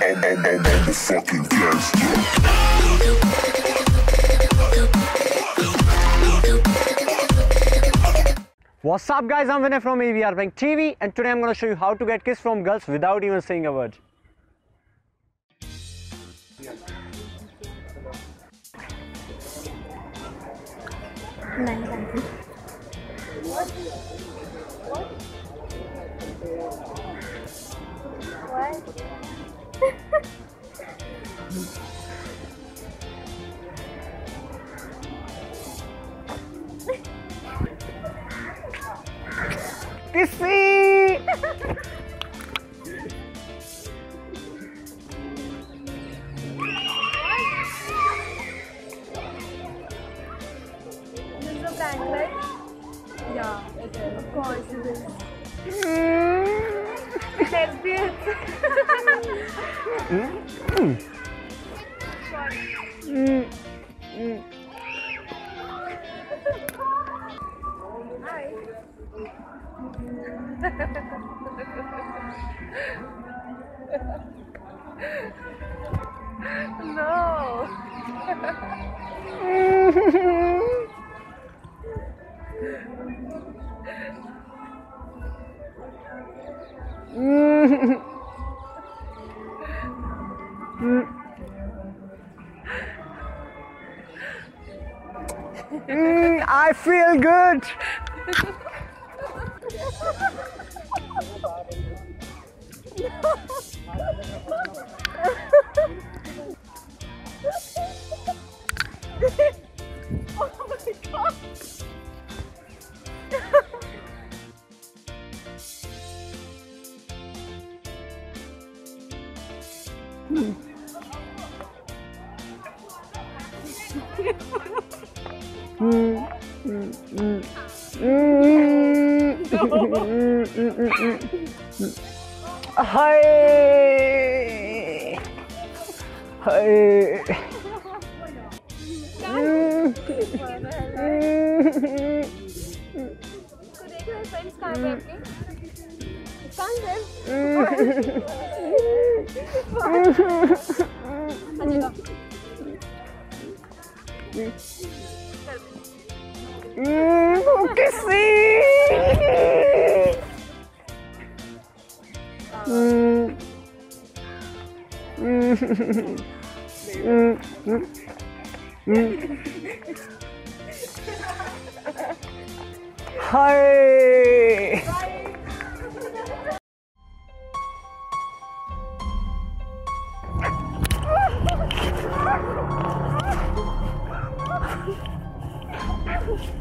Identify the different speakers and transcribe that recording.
Speaker 1: The fucking.
Speaker 2: What's up guys, I'm Vinay from AVR Prank TV and today I'm going to show you how to get kiss from girls without even saying a word. Kissy!
Speaker 3: This is a prank, right? Yeah, it is. Of course it is. Let's be it. No.
Speaker 2: Mm, I feel good!
Speaker 3: うん。う
Speaker 2: ん。う
Speaker 3: ん。うん。うん。はい。はい。
Speaker 2: Thank you. 아니 나 음,
Speaker 3: 포켓씨! 음, 음, 음, 음, 음. 헐. Oh,